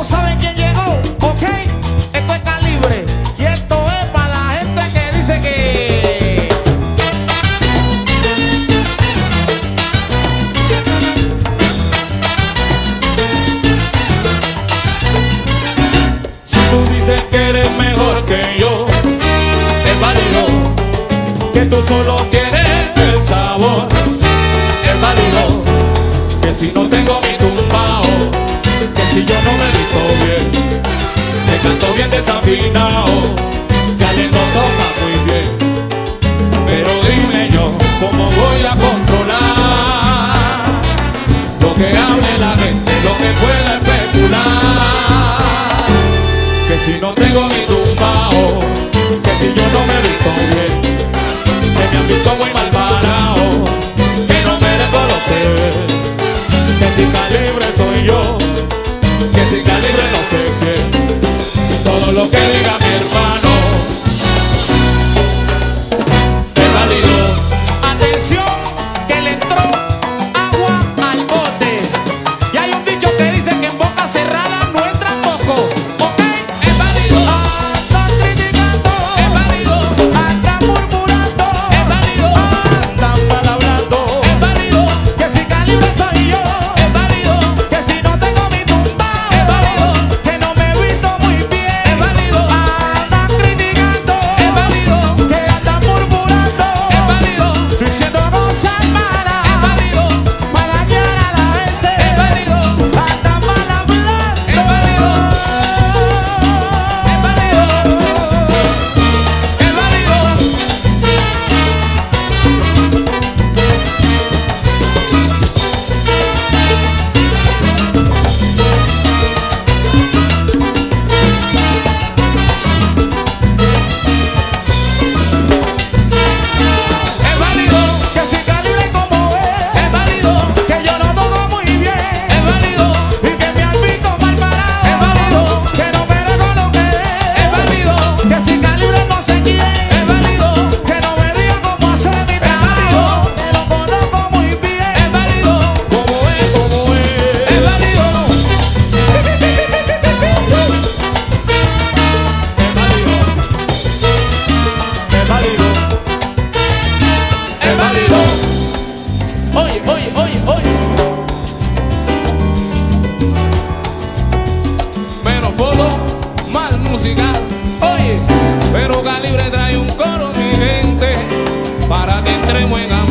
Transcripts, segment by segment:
mundo sabe quién llegó, ¿ok? Esto es calibre y esto es para la gente que dice que. Si tú dices que eres mejor que yo, es válido que tú solo tienes el sabor, es válido que si no tengo mi tumbao oh, si yo no me visto bien, me canto bien desafinado, ya le toca muy bien. Pero dime yo, ¿cómo voy a controlar lo que hable la gente, lo que pueda especular? Que si no tengo mi tumbao, oh, que si yo no me visto bien, que me han visto muy mal.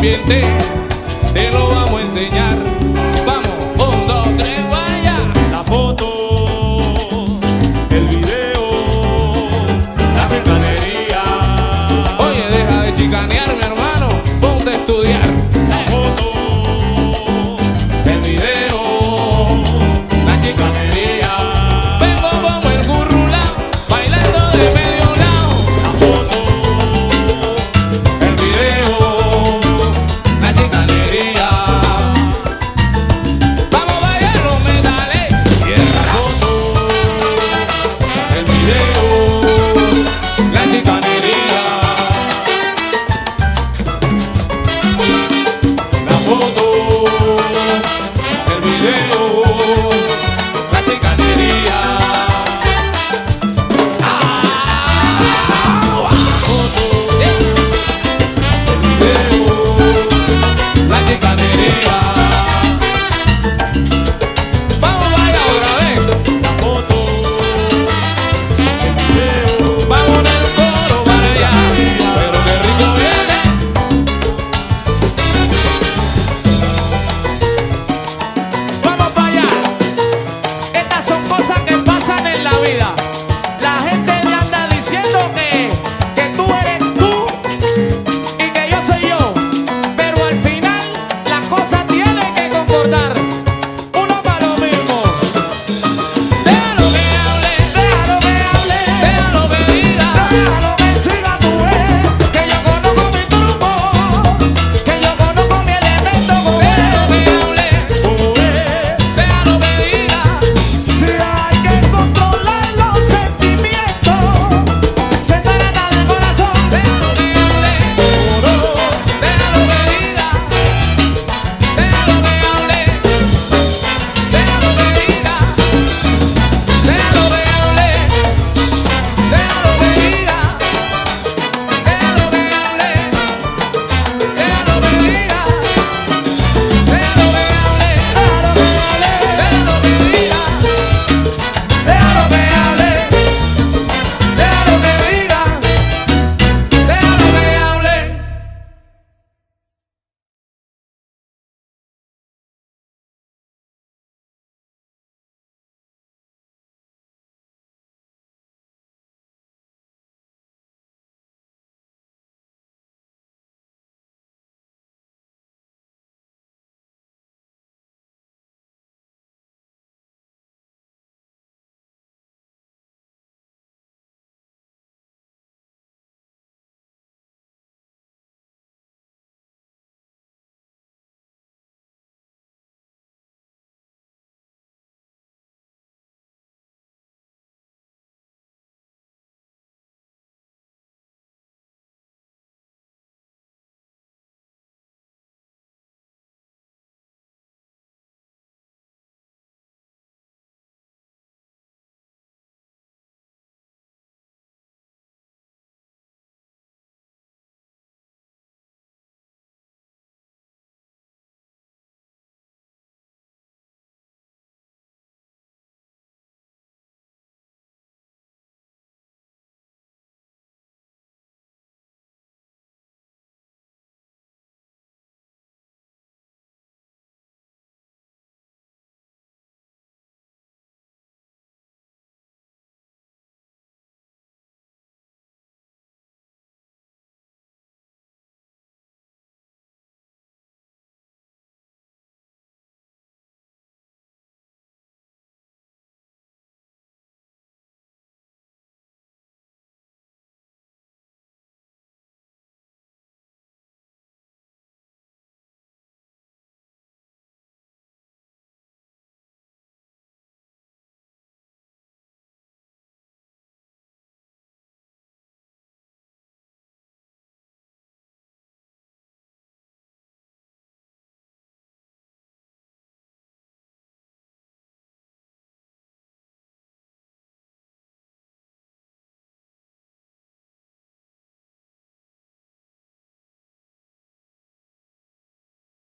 pendiente de lo